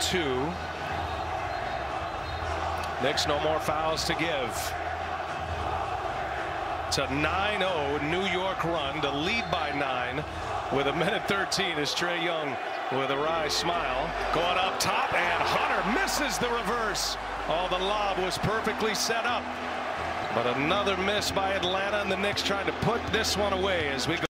two. Knicks no more fouls to give. It's a 9-0 New York run to lead by nine with a minute 13 is Trae Young with a wry smile going up top and Hunter misses the reverse. Oh, the lob was perfectly set up. But another miss by Atlanta and the Knicks trying to put this one away as we go.